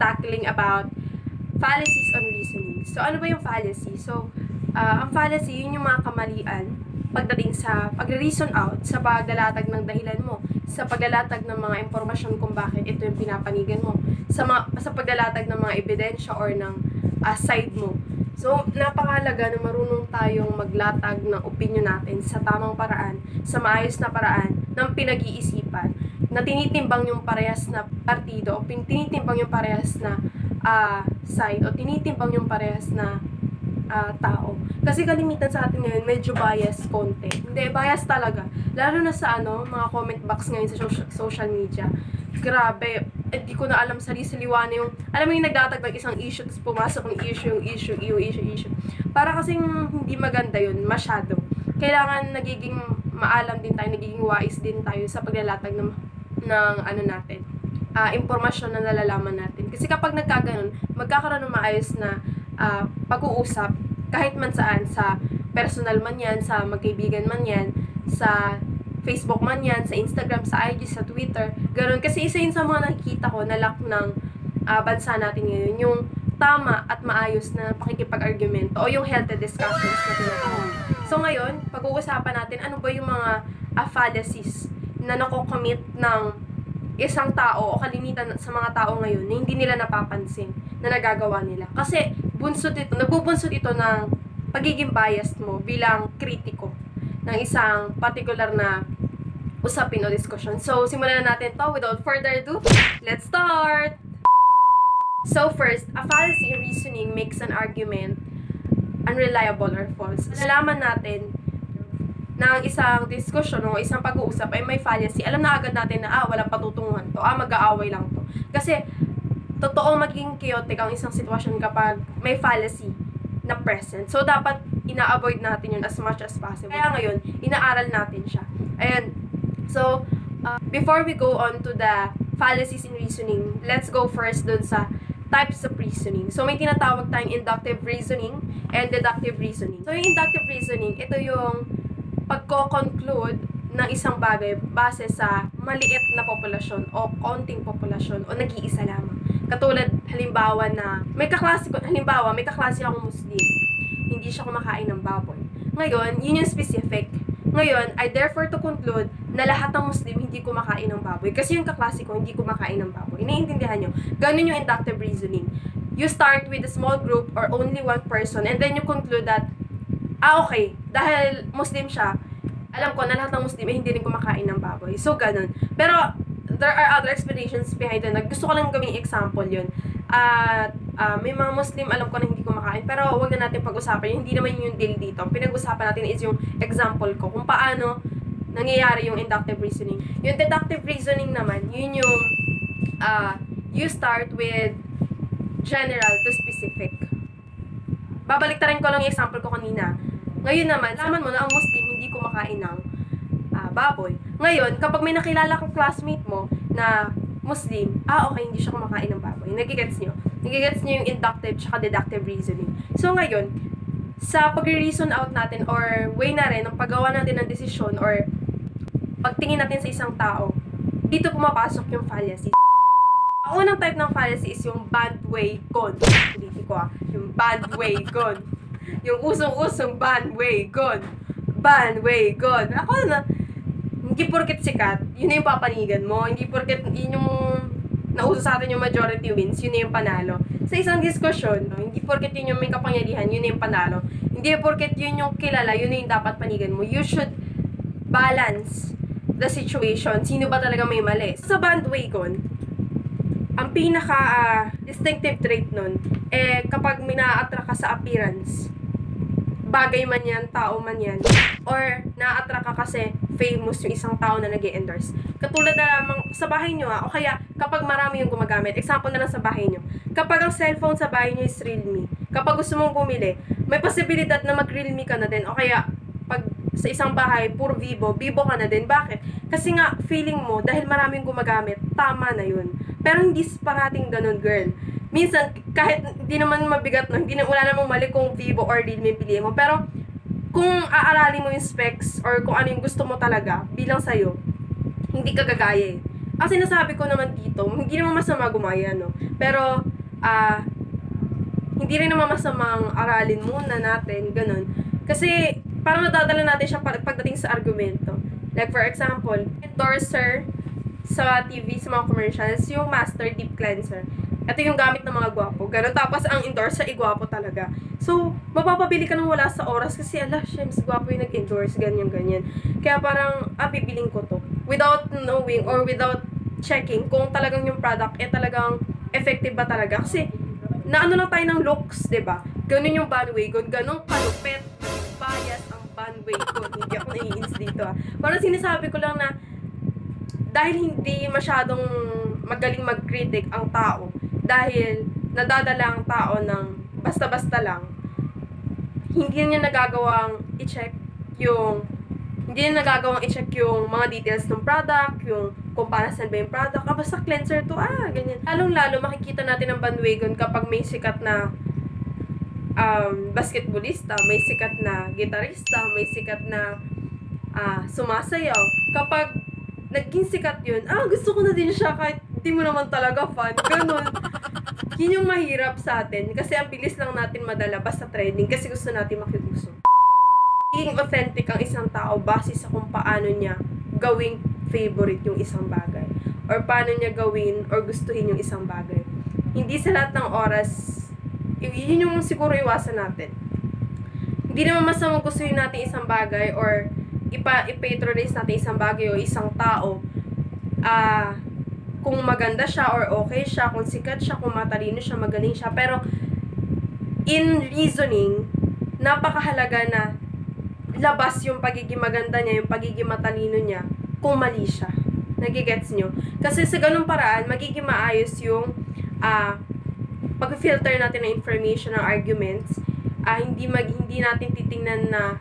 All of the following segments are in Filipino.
tackling about fallacies on reasoning. So, ano ba yung fallacy? So, uh, ang fallacy, yun yung mga kamalian pagdating sa pagre-reason out, sa paglalatag ng dahilan mo, sa paglalatag ng mga impormasyon kung bakit ito yung pinapanigan mo, sa, mga, sa paglalatag ng mga ebidensya or ng uh, side mo. So, napakalaga na marunong tayong maglatag ng opinion natin sa tamang paraan, sa maayos na paraan, ng pinag-iisipan, na tinitimbang yung parehas na partido, o tinitimbang yung parehas na uh, side, o tinitimbang yung parehas na uh, tao. Kasi kalimitan sa atin ngayon, medyo bias konti. Hindi, bias talaga. Lalo na sa ano, mga comment box ngayon sa social, media. Grabe, hindi ko na alam sali-saliwa na yung, alam mo yung nagdatag ng isang issue, tapos pumasok ng issue, yung issue, yung issue, issue. Para kasing hindi maganda yun, masyado. Kailangan nagiging maalam din tayo, nagiging wise din tayo sa paglalatag ng, ng ano natin, uh, impormasyon na nalalaman natin. Kasi kapag nagkaganon, magkakaroon ng maayos na uh, pag-uusap kahit man saan, sa personal man yan, sa magkaibigan man yan, sa Facebook man yan, sa Instagram, sa IG, sa Twitter. Ganun. Kasi isa yun sa mga nakikita ko na lack ng uh, bansa natin ngayon, yung tama at maayos na pakikipag-argumento o yung healthy discussions na tinatawag. So ngayon, pag-uusapan natin ano ba yung mga uh, fallacies na nakocommit ng isang tao o kalimitan sa mga tao ngayon na hindi nila napapansin na nagagawa nila. Kasi bunsod ito, nagbubunsod ito ng pagiging biased mo bilang kritiko ng isang particular na usapin o discussion. So, simulan na natin to without further ado. Let's start! So first, a fallacy in reasoning makes an argument unreliable or false. Nalaman natin ang isang discussion o isang pag-uusap ay may fallacy. Alam na agad natin na, ah, walang patutunguhan to. Ah, mag-aaway lang to. Kasi, totoong maging chaotic ang isang sitwasyon kapag may fallacy na present. So, dapat ina-avoid natin yun as much as possible. Kaya ngayon, inaaral natin siya. And, so, uh, before we go on to the fallacies in reasoning, let's go first dun sa types of reasoning. So, may tinatawag tayong inductive reasoning and deductive reasoning. So, yung inductive reasoning, ito yung pagko-conclude ng isang bagay base sa maliit na populasyon o konting populasyon o nag-iisa lamang. Katulad, halimbawa na, may kaklase ko, halimbawa, may kaklase akong Muslim. Hindi siya kumakain ng baboy. Ngayon, yun yung specific. Ngayon, I therefore to conclude na lahat ng Muslim hindi kumakain ng baboy. Kasi yung kaklase ko, hindi kumakain ng baboy. Naiintindihan nyo? Ganun yung inductive reasoning. You start with a small group or only one person and then you conclude that, ah, okay, dahil Muslim siya, alam ko na lahat ng Muslim eh, hindi rin kumakain ng baboy. So, ganun. Pero, there are other explanations behind it. Gusto ko lang gawing example yun. At uh, may mga Muslim alam ko na hindi kumakain, pero wag na natin pag-usapan. Hindi naman yung deal dito. Pinag-usapan natin is yung example ko kung paano nangyayari yung inductive reasoning. Yung deductive reasoning naman, yun yung uh, you start with general to specific. Babalik rin ko lang yung example ko kanina. Ngayon naman, laman mo na ang Muslim hindi kumakain ng uh, baboy. Ngayon, kapag may nakilala kang classmate mo na Muslim, ah, okay, hindi siya kumakain ng baboy. Nagigets nyo? Nagigets nyo yung inductive tsaka deductive reasoning. So, ngayon, sa pag-reason out natin or way na rin ng paggawa natin ng desisyon or pagtingin natin sa isang tao, dito pumapasok yung fallacy. Ang unang type ng fallacy is yung bandwagon. Hindi ko ah. Yung bandwagon. Yung usong-usong bandwagon. Bandwagon. Ako na, hindi porket sikat, yun na yung papanigan mo. Hindi porket yun yung nauso sa atin yung majority wins, yun na yung panalo. Sa isang diskusyon, no, hindi porket yun yung may kapangyarihan, yun na yung panalo. Hindi porket yun yung kilala, yun na yung dapat panigan mo. You should balance the situation. Sino ba talaga may mali? Sa bandwagon, ang pinaka uh, distinctive trait nun, eh kapag may na-attract ka sa appearance, bagay man yan, tao man yan, or na-attract ka kasi famous yung isang tao na nag endorse Katulad na lamang sa bahay nyo ha, o kaya kapag marami yung gumagamit, example na lang sa bahay nyo, kapag ang cellphone sa bahay nyo is Realme, kapag gusto mong bumili, may posibilidad na mag-Realme ka na din, o kaya pag sa isang bahay, puro Vivo, Vivo ka na din. Bakit? Kasi nga, feeling mo, dahil maraming gumagamit, tama na yun. Pero hindi parating ganun, girl minsan, kahit hindi naman mabigat, no, hindi na, wala namang mali kung Vivo or Realme piliin mo. Pero, kung aaralin mo yung specs or kung ano yung gusto mo talaga bilang sa'yo, hindi ka gagaya eh. Ang sinasabi ko naman dito, hindi naman masama gumaya, no? Pero, ah, hindi rin naman masamang aralin muna natin, ganun. Kasi, parang nadadala natin siya pag- pagdating sa argumento. Like, for example, endorser sa TV, sa mga commercials, yung Master Deep Cleanser. Ito yung gamit ng mga gwapo. Ganun. Tapos, ang endorser, igwapo talaga. So, mapapabili ka nang wala sa oras kasi, ala, mas gwapo yung nag-endorse, ganyan, ganyan. Kaya parang, ah, bibiling ko to. Without knowing or without checking kung talagang yung product, eh talagang effective ba talaga. Kasi, naano lang tayo ng looks, ba? Ganun yung bandwagon, ganun kalupet, bias ang bandwagon. Hindi ako naiinis dito ah. Parang sinasabi ko lang na dahil hindi masyadong magaling mag-critic ang tao, dahil nadadala ang tao ng basta-basta lang, hindi niya nagagawang i-check yung hindi niya nagagawang i-check yung mga details ng product, yung kung para saan ba yung product, ah, basta cleanser to, ah, ganyan. Lalong-lalo, makikita natin ang bandwagon kapag may sikat na um, basketballista, may sikat na gitarista, may sikat na ah, sumasayaw. Kapag naging sikat yun, ah, gusto ko na din siya kahit di mo naman talaga fan. Ganun. Yun yung mahirap sa atin. Kasi ang bilis lang natin madala basta trending kasi gusto natin makiuso. Magiging authentic ang isang tao base sa kung paano niya gawing favorite yung isang bagay. Or paano niya gawin or gustuhin yung isang bagay. Hindi sa lahat ng oras, yun yung siguro iwasan natin. Hindi naman masamang gustuhin natin isang bagay or ipa i-patronize natin isang bagay o isang tao. Ah, kung maganda siya or okay siya, kung sikat siya, kung matalino siya, magaling siya. Pero, in reasoning, napakahalaga na labas yung pagiging maganda niya, yung pagiging matalino niya, kung mali siya. Nagigets nyo? Kasi sa ganung paraan, magiging maayos yung ah pag-filter natin ng information, ng arguments, ah hindi mag hindi natin titingnan na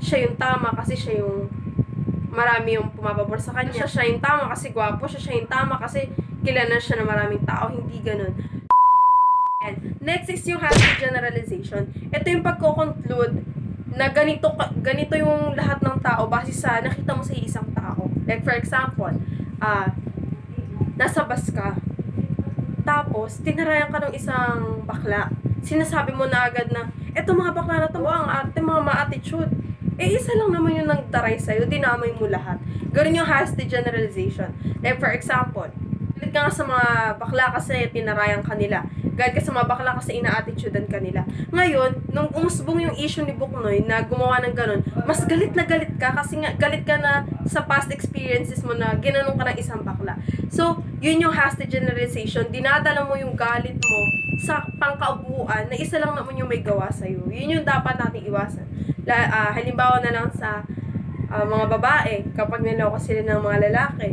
siya yung tama kasi siya yung marami yung pumapabor sa kanya. Siya, siya yung tama kasi gwapo, siya, siya yung tama kasi kilala siya ng maraming tao, hindi ganun. And next is yung hashtag generalization. Ito yung pagko-conclude na ganito ganito yung lahat ng tao base sa nakita mo sa isang tao. Like for example, ah nasa bus ka. Tapos tinarayan ka ng isang bakla. Sinasabi mo na agad na, eto mga bakla na to, ang arte, mga ma-attitude. Eh, isa lang naman yung nagtaray sa'yo, dinamay mo lahat. Ganun yung hashtag generalization. Like, for example, galit ka nga sa mga bakla kasi tinarayan kanila. Galit ka sa mga bakla kasi ina-attitudean kanila. Ngayon, nung umusbong yung issue ni Buknoy na gumawa ng ganun, mas galit na galit ka kasi nga galit ka na sa past experiences mo na ginanong ka ng isang bakla. So, yun yung hashtag generalization. Dinadala mo yung galit mo sa pangkaubuan na isa lang naman yung may gawa sa'yo. Yun yung dapat nating iwasan. Ah, halimbawa na lang sa ah, mga babae, kapag niloko sila ng mga lalaki,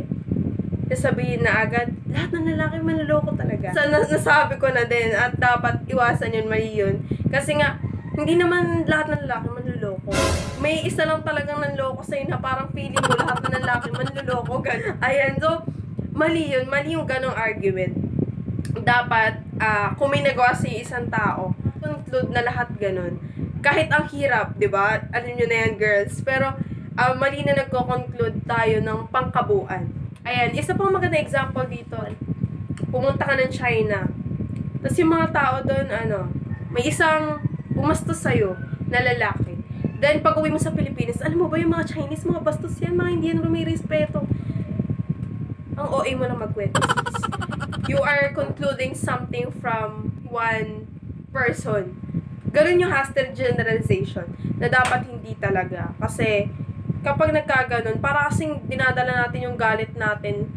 sasabihin na agad, lahat ng lalaki manloloko talaga. So, nas- nasabi ko na din at dapat iwasan yun, mali yun. Kasi nga, hindi naman lahat ng lalaki manloloko. May isa lang talagang nanloko sa'yo na parang feeling mo lahat ng lalaki manloloko. Ganun. Ayan, so, mali yun. Mali yung ganong argument. Dapat, ah kung may nagawa sa isang tao, conclude na lahat ganun. Kahit ang hirap, di ba? Alam nyo na yan, girls. Pero, ah, mali na nagko-conclude tayo ng pangkabuan. Ayan, isa pang maganda example dito. Pumunta ka ng China. Tapos yung mga tao doon, ano, may isang bumastos sa'yo na lalaki. Then, pag uwi mo sa Pilipinas, alam mo ba yung mga Chinese, mga bastos yan, mga Indian na may respeto. Ang OA mo na magkwento. You are concluding something from one person. Ganun yung hashtag generalization na dapat hindi talaga. Kasi, kapag nagkaganon, para kasing dinadala natin yung galit natin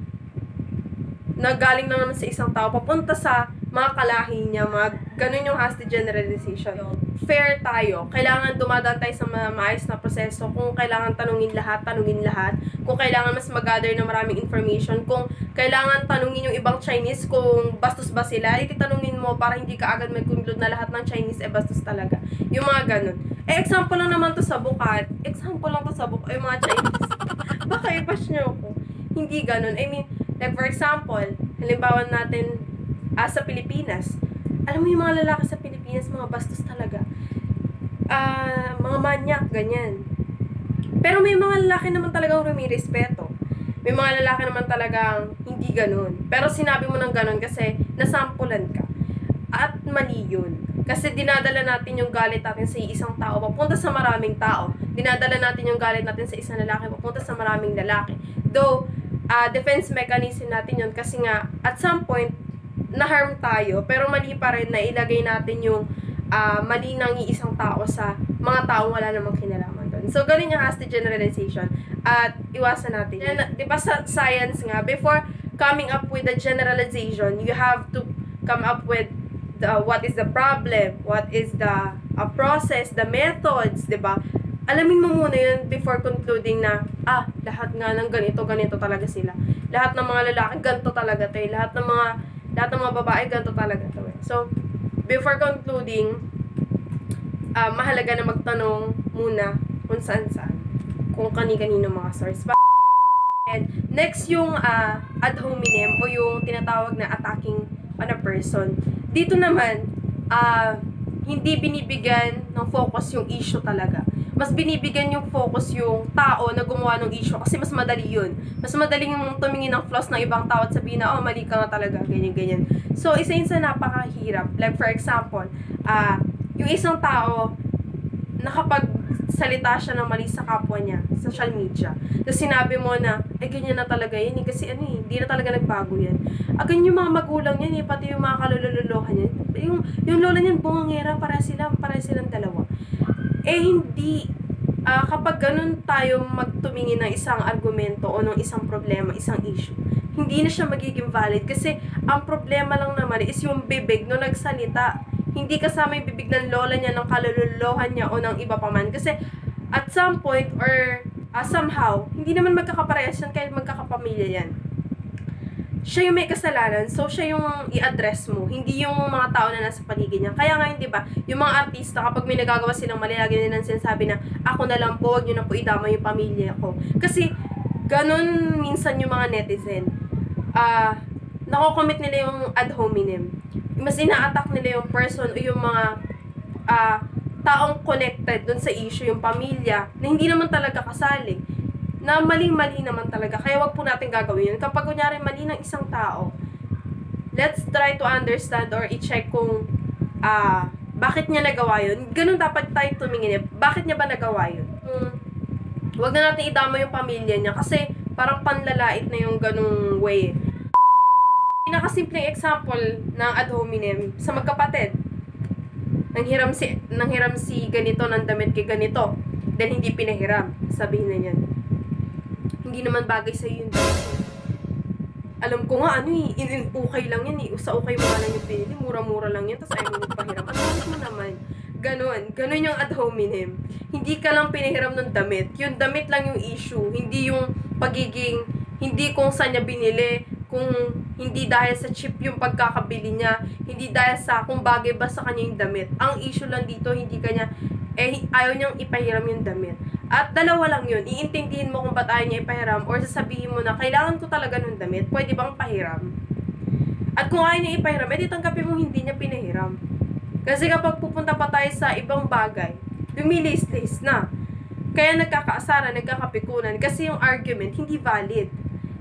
na galing na naman sa isang tao, papunta sa mga kalahi niya, mga ganun yung hashtag generalization. Fair tayo. Kailangan dumadaan tayo sa ma- maayos na proseso. Kung kailangan tanungin lahat, tanungin lahat. Kung kailangan mas mag-gather ng maraming information. Kung kailangan tanungin yung ibang Chinese kung bastos ba sila, ititanungin mo para hindi ka agad may conclude na lahat ng Chinese eh bastos talaga. Yung mga ganun. Eh, example lang naman to sa bukat. Example lang to sa bukat. Yung mga Chinese. Baka i-bash niyo ako. Hindi ganun. I mean, like for example, halimbawa natin ah, sa Pilipinas. Alam mo yung mga lalaki sa Pilipinas, mga bastos talaga. Ah, mga manyak, ganyan. Pero may mga lalaki naman talagang rumirespeto. May mga lalaki naman talagang hindi ganun. Pero sinabi mo ng ganun kasi nasampulan ka. mali yun. Kasi dinadala natin yung galit natin sa isang tao papunta sa maraming tao. Dinadala natin yung galit natin sa isang lalaki papunta sa maraming lalaki. Though, uh, defense mechanism natin yun kasi nga, at some point, na-harm tayo, pero mali pa rin na ilagay natin yung uh, mali ng isang tao sa mga taong wala namang kinalaman doon. So, ganun yung hasty generalization. At iwasan natin. Yan, di ba sa science nga, before coming up with a generalization, you have to come up with the, what is the problem, what is the uh, process, the methods, di ba? Alamin mo muna yun before concluding na, ah, lahat nga ng ganito, ganito talaga sila. Lahat ng mga lalaki, ganito talaga eh. Lahat ng mga, lahat ng mga babae, ganito talaga to eh. So, before concluding, uh, mahalaga na magtanong muna kung saan saan. Kung kani-kanino mga source. And next yung uh, ad hominem o yung tinatawag na attacking on a person. Dito naman, uh, hindi binibigyan ng focus yung issue talaga. Mas binibigyan yung focus yung tao na gumawa ng issue kasi mas madali yun. Mas madaling yung tumingin ng flaws ng ibang tao at sabihin na, oh, mali ka nga talaga, ganyan, ganyan. So, isa yun sa napakahirap. Like, for example, uh, yung isang tao, nakapagsalita siya ng mali sa kapwa niya, social media. Tapos sinabi mo na, eh, ganyan na talaga yan eh, kasi ano eh, hindi na talaga nagbago yan. Agan yung mga magulang niyan eh, pati yung mga kalulululohan niyan. Yung, yung lola niyan, bungangera, para sila, para silang dalawa. Eh, hindi, uh, kapag ganun tayo magtumingin ng isang argumento o ng isang problema, isang issue, hindi na siya magiging valid kasi ang problema lang naman is yung bibig no nagsalita hindi kasama yung bibig ng lola niya, ng kalululohan niya, o ng iba pa man. Kasi, at some point, or uh, somehow, hindi naman magkakaparehas yan kahit magkakapamilya yan. Siya yung may kasalanan, so siya yung i-address mo, hindi yung mga tao na nasa paligid niya. Kaya nga, di ba, yung mga artista, kapag may nagagawa silang mali, lagi nila sinasabi na, ako na lang po, wag nyo na po idama yung pamilya ko. Kasi, ganun minsan yung mga netizen. Ah, uh, nakocommit nila yung ad hominem mas ina-attack nila yung person o yung mga uh, taong connected dun sa issue, yung pamilya, na hindi naman talaga kasali. Na mali-mali naman talaga. Kaya wag po natin gagawin yun. Kapag kunyari mali ng isang tao, let's try to understand or i-check kung uh, bakit niya nagawa yun. Ganun dapat tayo tumingin. Eh. Bakit niya ba nagawa yun? Hmm, wag na natin idama yung pamilya niya kasi parang panlalait na yung ganung way pinakasimpleng example ng ad hominem sa magkapatid. Nanghiram si, nanghiram si ganito ng damit kay ganito. Then hindi pinahiram. Sabihin na niyan. Hindi naman bagay sa yun. Alam ko nga, ano eh, in, okay lang yan eh. Sa okay mo lang yung pinili, mura-mura lang yan, tapos ayaw mo pahiram. At mo naman, ganon, ganon yung ad hominem. Hindi ka lang pinahiram ng damit. Yung damit lang yung issue, hindi yung pagiging, hindi kung saan niya binili, kung hindi dahil sa chip yung pagkakabili niya, hindi dahil sa kung bagay ba sa kanya yung damit. Ang issue lang dito, hindi kanya, eh, ayaw niyang ipahiram yung damit. At dalawa lang yun, iintindihin mo kung ba't ayaw niya ipahiram or sasabihin mo na, kailangan ko talaga ng damit, pwede bang pahiram? At kung ayaw niya ipahiram, edi tanggapin mo hindi niya pinahiram. Kasi kapag pupunta pa tayo sa ibang bagay, lumilis-lis na. Kaya nagkakaasara, nagkakapikunan kasi yung argument hindi valid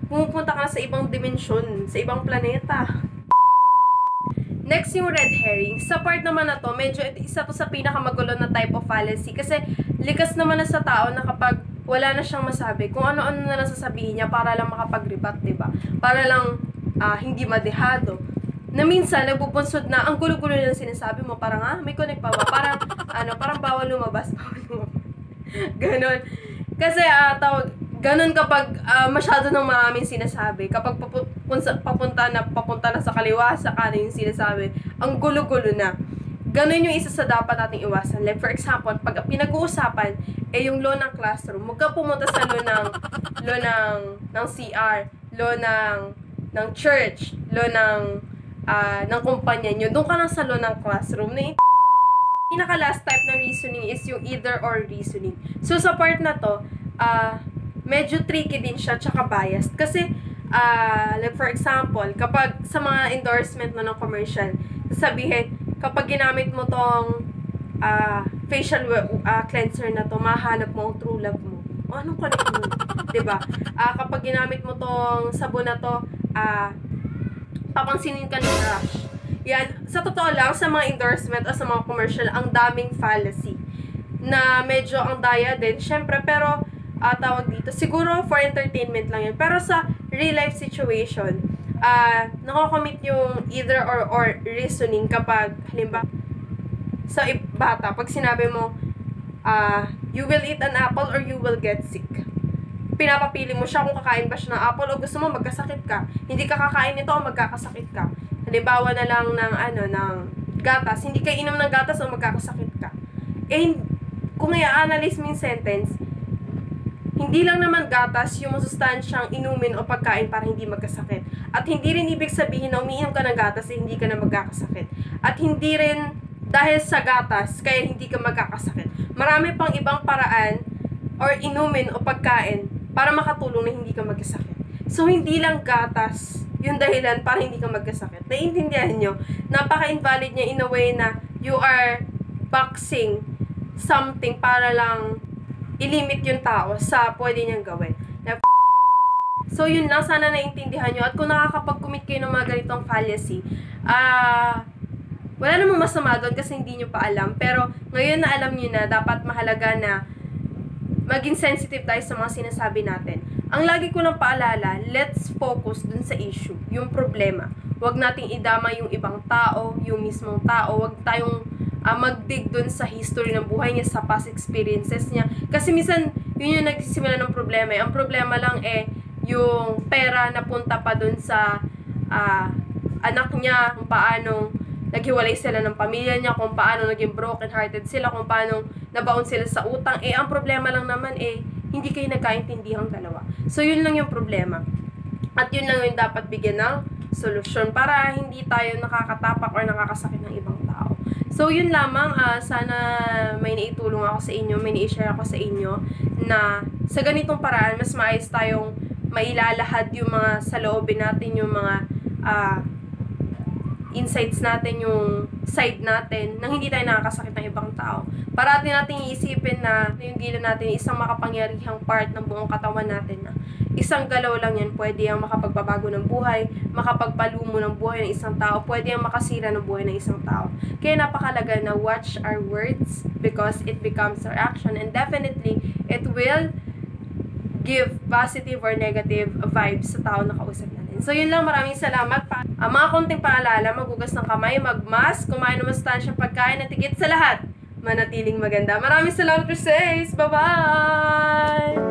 pumupunta ka sa ibang dimensyon, sa ibang planeta. Next yung red herring. Sa part naman na to, medyo isa to sa pinakamagulo na type of fallacy. Kasi likas naman na sa tao na kapag wala na siyang masabi, kung ano-ano na lang sasabihin niya para lang makapag-rebut, diba? Para lang uh, hindi madehado. Na minsan, nagpupunsod na, ang gulo-gulo na sinasabi mo, parang, ah, may connect pa ba? Parang, ano, parang bawal lumabas, bawal lumabas. Ganon. Kasi, uh, tawag, Ganon kapag uh, masyado ng maraming sinasabi. Kapag papunta, papunta na papunta na sa kaliwa, sa kanan yung sinasabi, ang gulo-gulo na. Ganon yung isa sa dapat nating iwasan. Like for example, pag pinag-uusapan, eh yung law ng classroom, huwag ka pumunta sa law ng, law ng, ng CR, law ng, ng church, law ng, uh, ng kumpanya nyo. Doon ka lang sa law ng classroom. Na pinaka last type ng reasoning is yung either or reasoning. So sa part na to, ah, uh, medyo tricky din siya, tsaka biased. Kasi, uh, like for example, kapag sa mga endorsement mo ng commercial, sabihin, kapag ginamit mo tong uh, facial uh, cleanser na to, mahanap mo ang true love mo. O, anong connect mo? diba? Uh, kapag ginamit mo tong sabon na to, uh, papansinin ka ni crush. Yan, sa totoo lang, sa mga endorsement o sa mga commercial, ang daming fallacy na medyo ang daya din. Siyempre, pero uh, tawag dito, siguro for entertainment lang yan. Pero sa real life situation, uh, nakakomit yung either or or reasoning kapag, halimbawa, sa bata, pag sinabi mo, uh, you will eat an apple or you will get sick. Pinapapili mo siya kung kakain ba siya ng apple o gusto mo magkasakit ka. Hindi ka kakain nito o magkakasakit ka. Halimbawa na lang ng ano, ng gatas. Hindi ka inom ng gatas o magkakasakit ka. Eh, kung i-analyze mo yung sentence, hindi lang naman gatas yung masustansyang inumin o pagkain para hindi magkasakit. At hindi rin ibig sabihin na umiinom ka ng gatas eh hindi ka na magkakasakit. At hindi rin dahil sa gatas kaya hindi ka magkakasakit. Marami pang ibang paraan or inumin o pagkain para makatulong na hindi ka magkasakit. So, hindi lang gatas yung dahilan para hindi ka magkasakit. Naiintindihan nyo? Napaka-invalid niya in a way na you are boxing something para lang ilimit yung tao sa pwede niyang gawin. So, yun lang. Sana naintindihan nyo. At kung nakakapag-commit kayo ng mga ganitong fallacy, ah, uh, wala namang masama doon kasi hindi nyo pa alam. Pero, ngayon na alam nyo na, dapat mahalaga na maging sensitive tayo sa mga sinasabi natin. Ang lagi ko lang paalala, let's focus dun sa issue, yung problema. Huwag nating idama yung ibang tao, yung mismong tao. Huwag tayong uh, magdig dun sa history ng buhay niya, sa past experiences niya. Kasi minsan, yun yung nagsisimula ng problema. Eh. Ang problema lang eh, yung pera na punta pa dun sa uh, anak niya, kung paano naghiwalay sila ng pamilya niya, kung paano naging broken-hearted sila, kung paano nabaon sila sa utang. Eh, ang problema lang naman eh, hindi kayo nagkaintindihang dalawa. So, yun lang yung problema. At yun lang yung dapat bigyan ng solusyon para hindi tayo nakakatapak or nakakasakit ng ibang tao. So, yun lamang. Uh, sana may naitulong ako sa inyo, may na-share ako sa inyo na sa ganitong paraan, mas maayos tayong mailalahad yung mga sa loobin natin, yung mga uh, insights natin, yung side natin, nang hindi tayo nakakasakit ng ibang tao. Parati natin iisipin na yung dila natin isang makapangyarihang part ng buong katawan natin na Isang galaw lang yan, pwede ang makapagbabago ng buhay, makapagpalumo ng buhay ng isang tao, pwede ang makasira ng buhay ng isang tao. Kaya napakalaga na watch our words because it becomes our action and definitely it will give positive or negative vibes sa tao na kausap natin. So, yun lang. Maraming salamat. Pa ang mga konting paalala, magugas ng kamay, magmask, kumain ng mastansyang pagkain, at higit sa lahat, manatiling maganda. Maraming salamat, Chris Bye-bye!